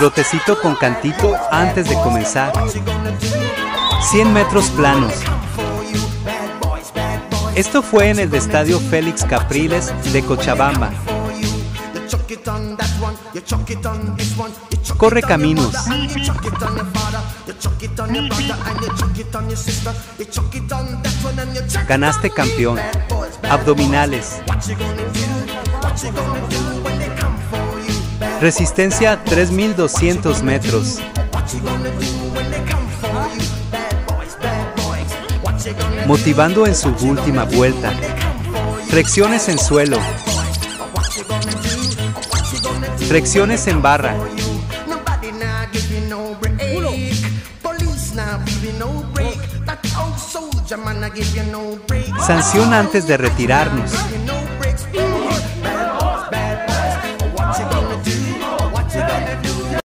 Trotecito con cantito antes de comenzar. 100 metros planos. Esto fue en el estadio Félix Capriles de Cochabamba. Corre caminos. Ganaste campeón. Abdominales. Resistencia 3200 metros. Motivando en su última vuelta. Flexiones en suelo. Flexiones en barra. Sanción antes de retirarnos.